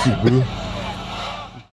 até seguro.